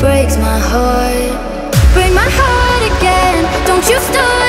breaks my heart. Break my heart again. Don't you stop.